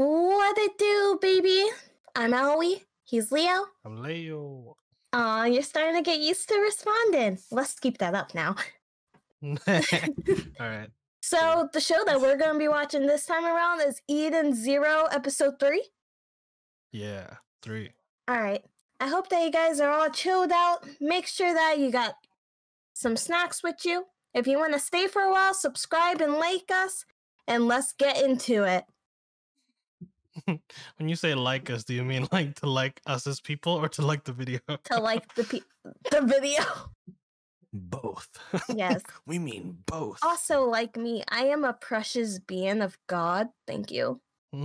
What it do, baby? I'm Aoi. He's Leo. I'm Leo. Aw, you're starting to get used to responding. Let's keep that up now. All right. So, the show that we're going to be watching this time around is Eden Zero, Episode 3. Yeah. Three. All right. I hope that you guys are all chilled out. Make sure that you got some snacks with you. If you want to stay for a while, subscribe and like us, and let's get into it. when you say like us, do you mean like to like us as people or to like the video? To like the pe- the video. both. Yes. we mean both. Also, like me, I am a precious being of God. Thank you.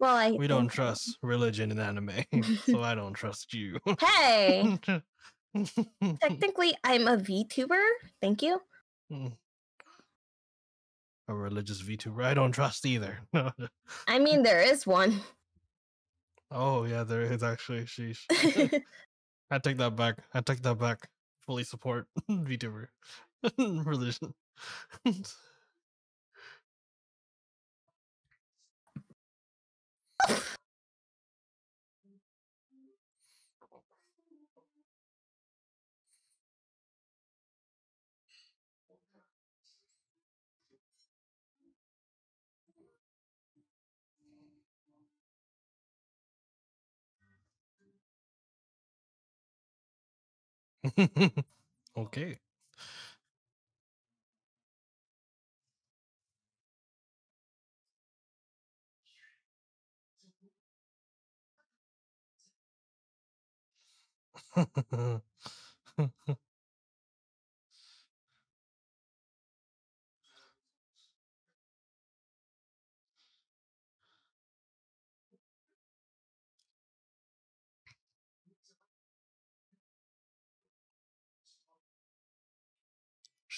Well, I we don't think- trust religion in anime, so I don't trust you. Hey, technically, I'm a VTuber. Thank you. Mm. A religious VTuber. I don't trust either. I mean, there is one. oh yeah, there is actually. Sheesh. I take that back. I take that back. Fully support VTuber religion. okay.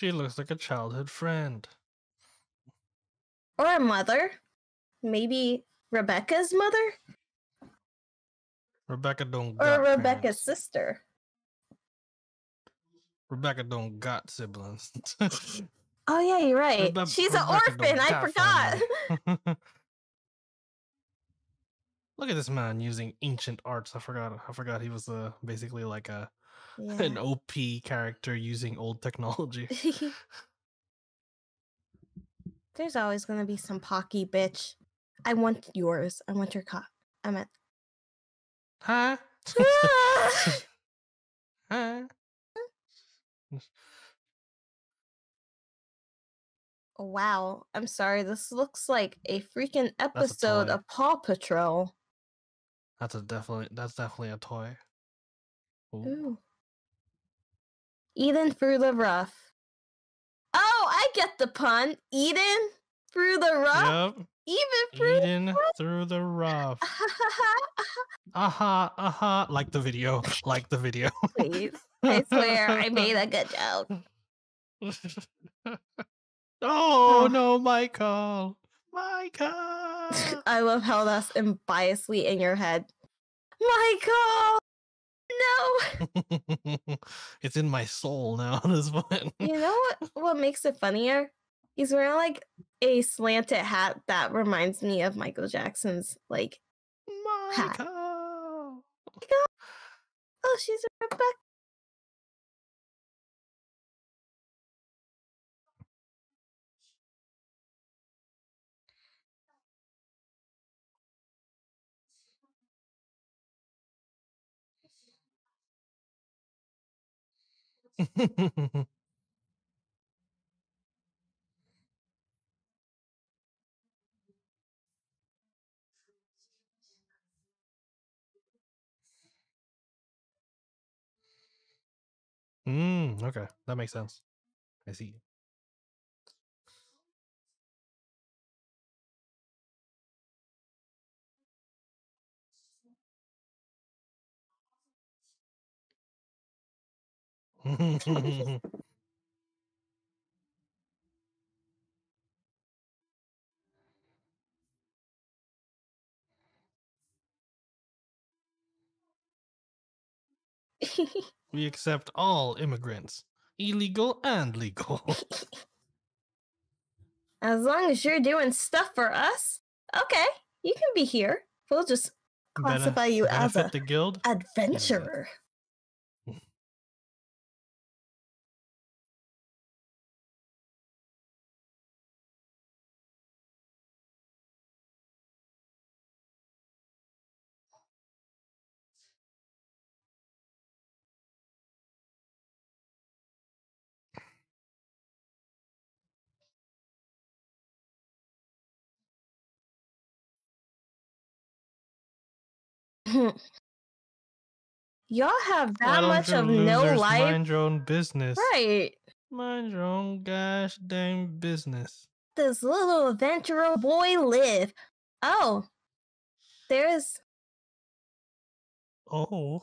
she looks like a childhood friend. or a mother. Maybe Rebecca's mother Rebecca don't or Rebecca's parents. sister. Rebecca don't got siblings. Oh yeah, you're right. Rebe- She's an Rebecca don't orphan. I forgot. Look at this man using ancient arts. I forgot. I forgot he was uh, basically like a an OP character using old technology. There's always gonna be some pocky bitch. I want yours. I want your cock. I meant. huh? Ah! huh? wow. I'm sorry. This looks like a freaking episode toy. of Paw Patrol. That's a definitely. That's definitely a toy. Ooh. Ooh. Eden through the rough. Oh, I get the pun. Eden through the rough. Yep. Even through. Eden through the rough. Aha, aha. Uh-huh, uh-huh. Like the video. Like the video. Please. I swear I made a good joke. oh no, Michael. Michael. I love how that's unbiasedly in your head. Michael! No! it's in my soul now. This one. You know what what makes it funnier? He's wearing like a slanted hat that reminds me of Michael Jackson's like hat. Michael. oh she's a Rebecca. mm, okay, that makes sense. I see. we accept all immigrants, illegal and legal. as long as you're doing stuff for us, okay. You can be here. We'll just classify you as a the guild. adventurer. Y'all have that much of no life. Mind your own business. Right. Mind your own gosh dang business. This little adventurer boy live. Oh. There's Oh.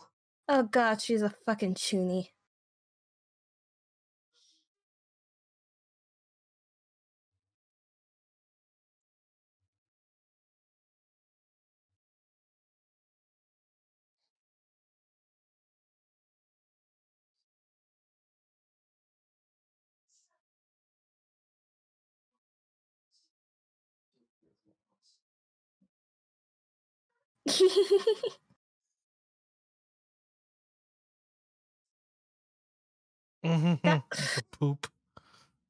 Oh god, she's a fucking chuny. That- mm-hmm. a poop.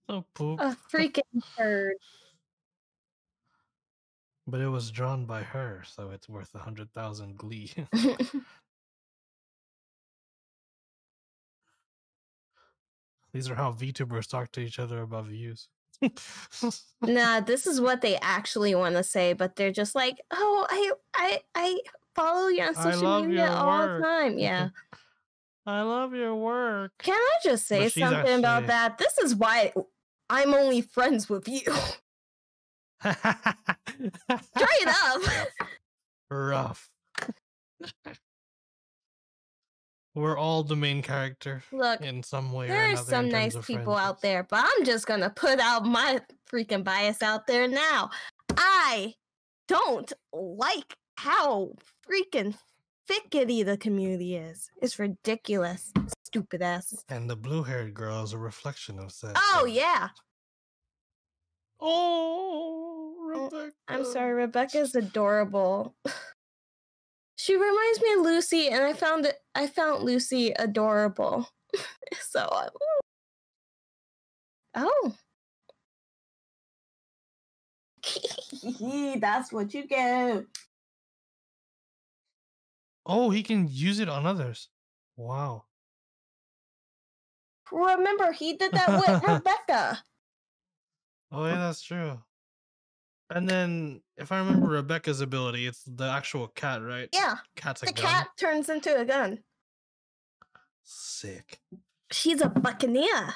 A poop. a freaking bird. But it was drawn by her, so it's worth a hundred thousand glee. These are how VTubers talk to each other about views. nah, this is what they actually want to say, but they're just like, "Oh, I I I follow you on social media all the time." Yeah. I love your work. Can I just say something about that? This is why I'm only friends with you. Try it up. Rough. We're all the main character Look, in some way or There are some nice people out there, but I'm just gonna put out my freaking bias out there now. I don't like how freaking thickety the community is. It's ridiculous. Stupid asses. And the blue-haired girl is a reflection of said. Oh yeah. Oh, Rebecca. I'm sorry, Rebecca's adorable. she reminds me of Lucy, and I found it I found Lucy adorable. so I'm Oh. That's what you get. Oh, he can use it on others. Wow. Remember, he did that with Rebecca. Oh yeah, that's true. And then, if I remember Rebecca's ability, it's the actual cat, right? Yeah, Cat's a the gun. cat turns into a gun. Sick. She's a buccaneer.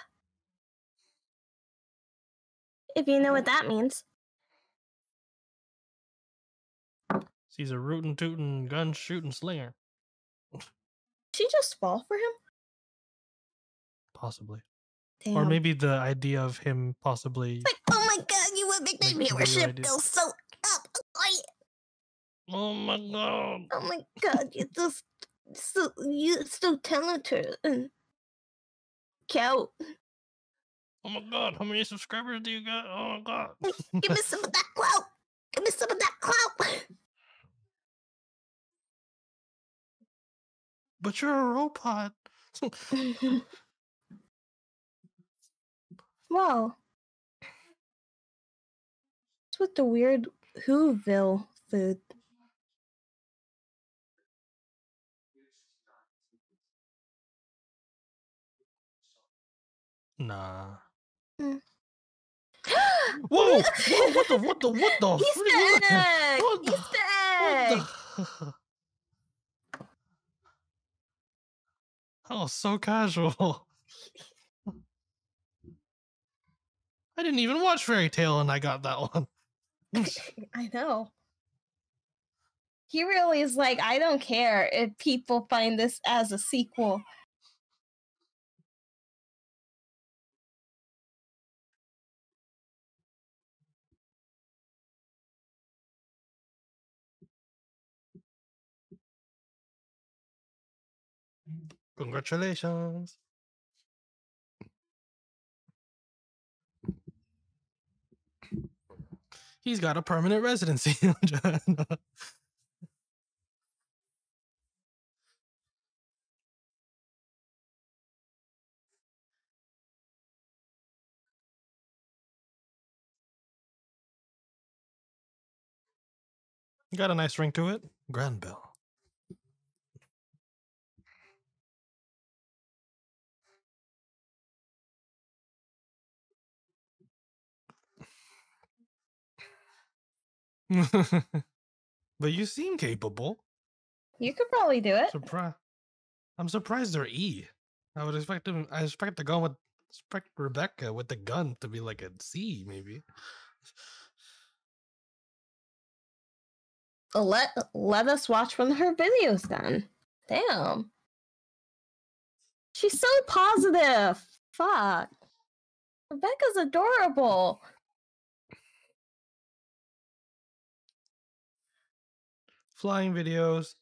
If you know what that means. She's a rootin' tootin' gun shooting slinger. She just fall for him? Possibly. Damn. Or maybe the idea of him possibly. Like, oh my god, you would make my Like, give you viewership ideas. go so up. Oh my god. oh my god, you're just so you're so talented and. Oh my god. How many subscribers do you got? Oh my god. Give me some of that clout. Give me some of that clout. but you're a robot. wow. With the weird Whoville food? Nah. Mm. Whoa! Whoa! What the? What the? What the? Easter egg! What the- Easter what egg! the- That was so casual. I didn't even watch Fairy Tail and I got that one. I know. He really is like, I don't care if people find this as a sequel. Congratulations. He's got a permanent residency. got a nice ring to it. Granbell. but you seem capable. You could probably do it. Surprise! I'm surprised they're E. I would expect them. I expect to go with expect Rebecca with the gun to be like a C, maybe. Let let us watch one of her videos then. Damn. She's so positive. Fuck. Rebecca's adorable. Flying videos.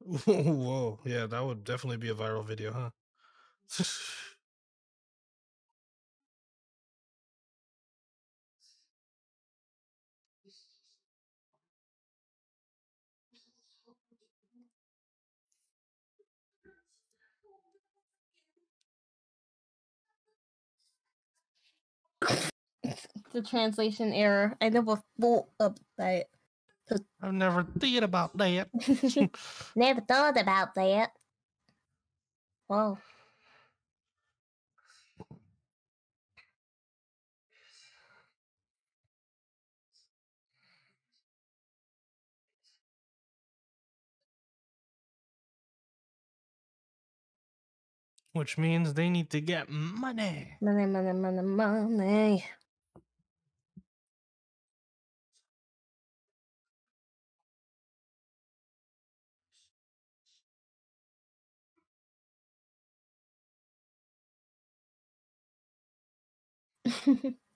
Whoa, yeah, that would definitely be a viral video, huh? the translation error. I never thought of that. I've never thought about that. never thought about that. Whoa. Which means they need to get money. Money, money, money, money.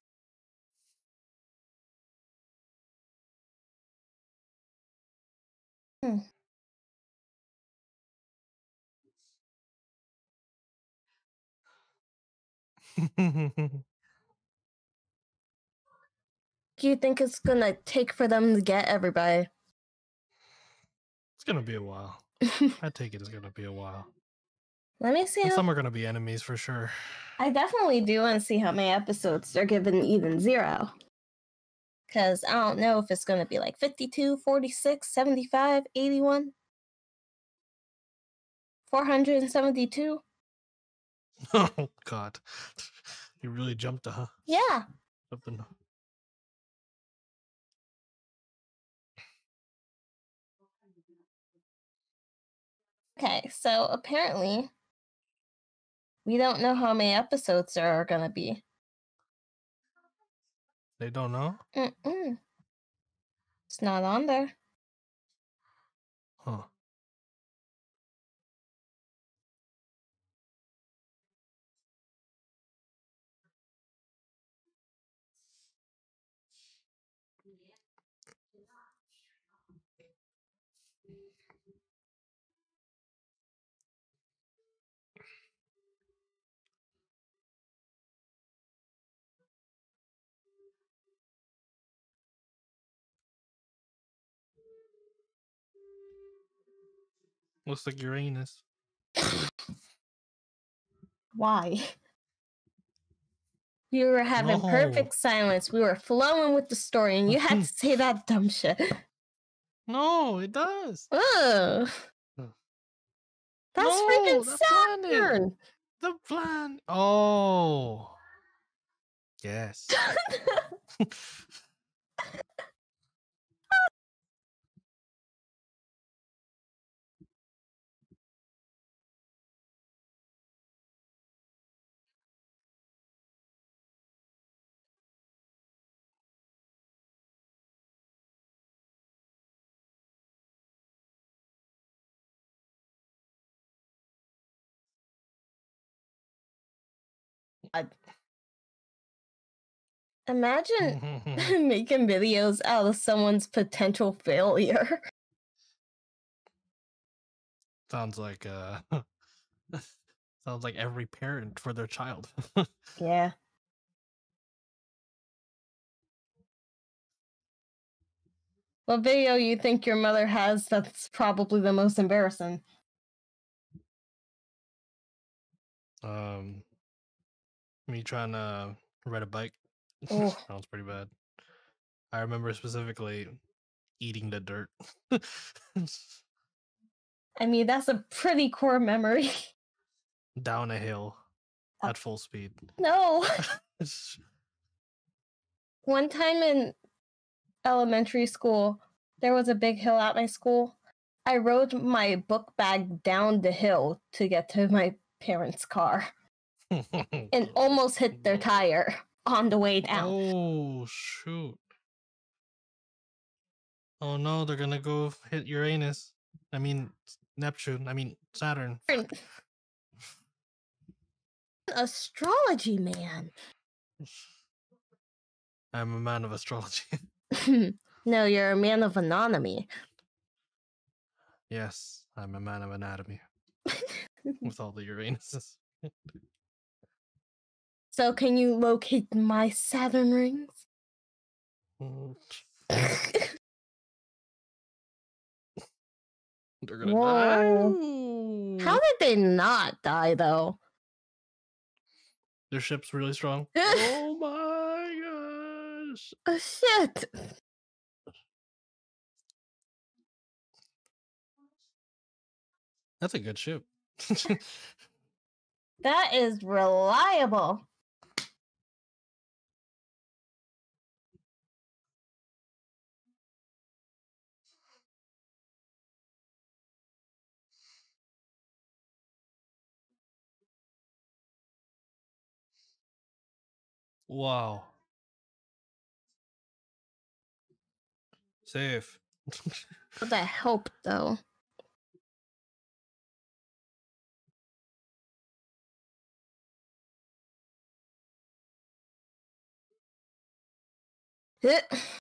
Hmm. Do you think it's gonna take for them to get everybody? It's gonna be a while. I take it it's gonna be a while. Let me see. How, some are gonna be enemies for sure. I definitely do want to see how many episodes they're given Eden Zero. Because I don't know if it's gonna be like 52, 46, 75, 81, 472. Oh God, you really jumped, huh? Yeah. Something. Okay, so apparently we don't know how many episodes there are gonna be. They don't know. Mm-mm. It's not on there. Huh. Looks like Uranus. Why? You were having No. perfect silence. We were flowing with the story, and you had to say that dumb shit. No, it does. Ugh. Huh. That's No, freaking the planet. The plan. Oh. Yes. Imagine making videos out of someone's potential failure. Sounds like uh Sounds like every parent for their child. Yeah. What video you think your mother has that's probably the most embarrassing? um, me trying to ride a bike. Oh. Sounds pretty bad. I remember specifically eating the dirt. I mean, that's a pretty core memory. down a hill Oh. at full speed. no. One time in elementary school, there was a big hill at my school. I rode my book bag down the hill to get to my parents' car and almost hit their tire on the way down. Oh shoot! Oh no, they're gonna go hit Uranus. I mean Neptune. I mean Saturn. Astrology man. I'm a man of astrology. no, you're a man of anonymy. yes, I'm a man of anatomy with all the Uranuses. So, can you locate my Saturn rings? Mm, How They're gonna Whoa. die. How did they not die though? Their ship's really strong. oh my gosh! Oh, shit. That's a good ship. That is reliable. Wow. Safe. But that helped though. Hit.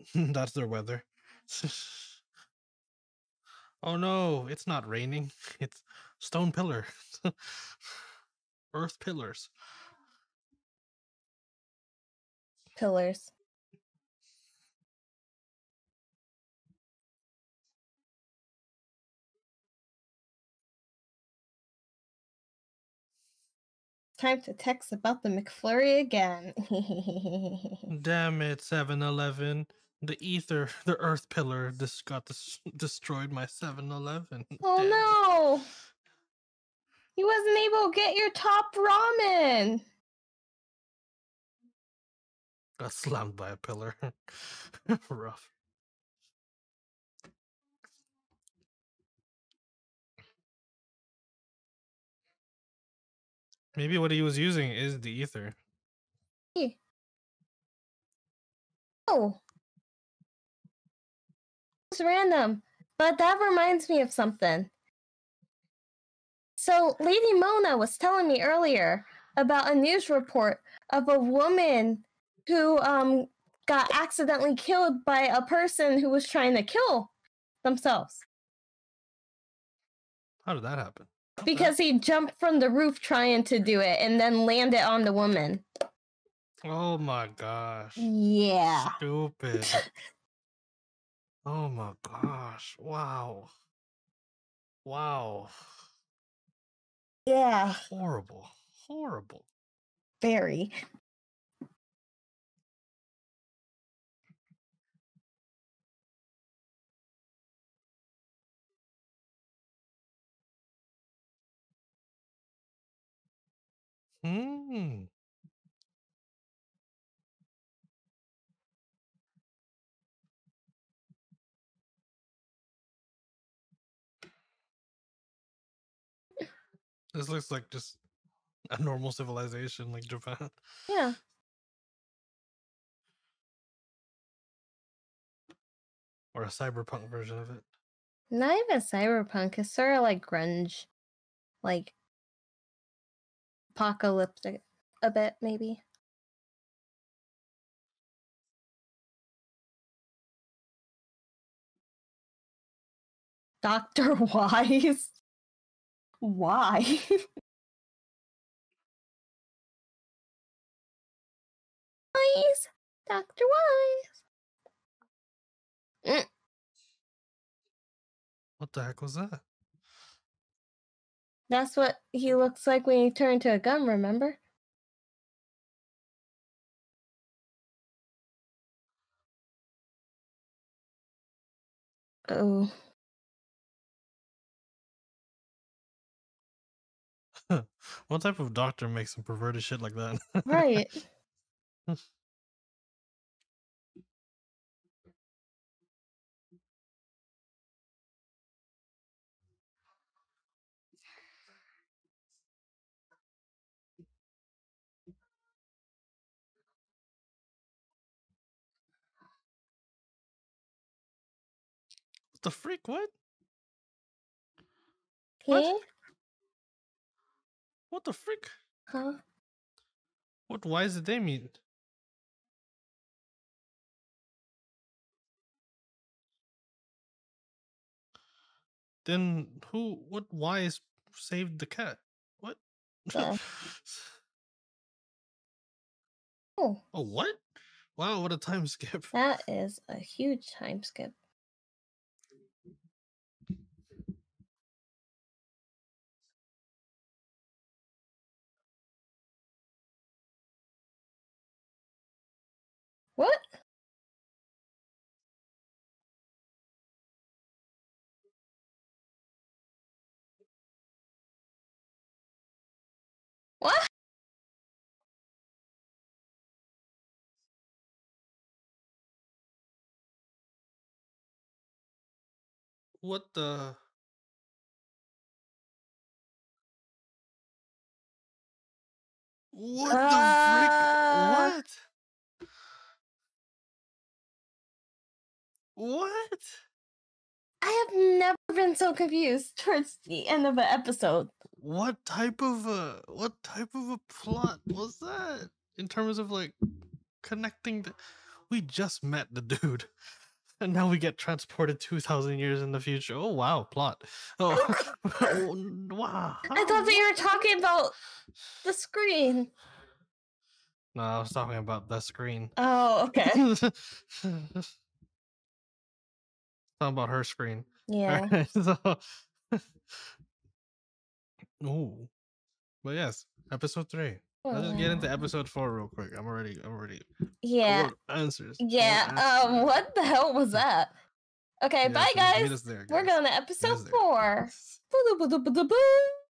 That's their weather. oh no, it's not raining. It's stone pillar. Earth pillars. Pillars. Time to text about the McFlurry again. Damn it, 7 Eleven. The ether, the earth pillar, this got this destroyed my 7 Eleven. oh no! You wasn't able to get your top ramen. Got slammed by a pillar. Rough. Maybe what he was using is the ether. Oh. Random. But that reminds me of something. So, Lady Mona was telling me earlier about a news report of a woman who um, got accidentally killed by a person who was trying to kill themselves How did that happen? Because he jumped from the roof trying to do it and then landed on the woman. Oh my gosh. Yeah. Stupid. oh my gosh. Wow. Wow. Yeah. Horrible. Horrible. Very. Hmm. This looks like just a normal civilization like Japan. Yeah. Or a cyberpunk version of it. Not even cyberpunk. It's sort of like grunge. Like apocalyptic a bit, maybe. Dr. Wise? Why? Wise! Dr. Wise! Mm, What the heck was that? That's what he looks like when he turn into a gun, remember? Oh, what type of doctor makes some perverted shit like that? right. what the freak? What? What? What the freak? Huh? What wise did they mean? Then who? What Why is saved the cat? What? Oh, oh, what? Wow, what a time skip. that is a huge time skip. What? What? What the? What the frick? Uh, What? What? I have never been so confused towards the end of an episode. What type of a what type of a plot was that? In terms of like connecting the we just met the dude. And now we get transported two thousand years in the future. Oh wow, plot. Oh, oh, wow. I thought that you were talking about the screen. No, I was talking about the screen. Oh, okay. Talking about her screen. Yeah. Alright, so Ooh. But yes, episode three. Let's just get into Oh. episode four real quick. I'm already I'm already Yeah. answers. I want Yeah. Um, what the hell was that? Okay, Yeah, bye just meet guys. We're going to episode four.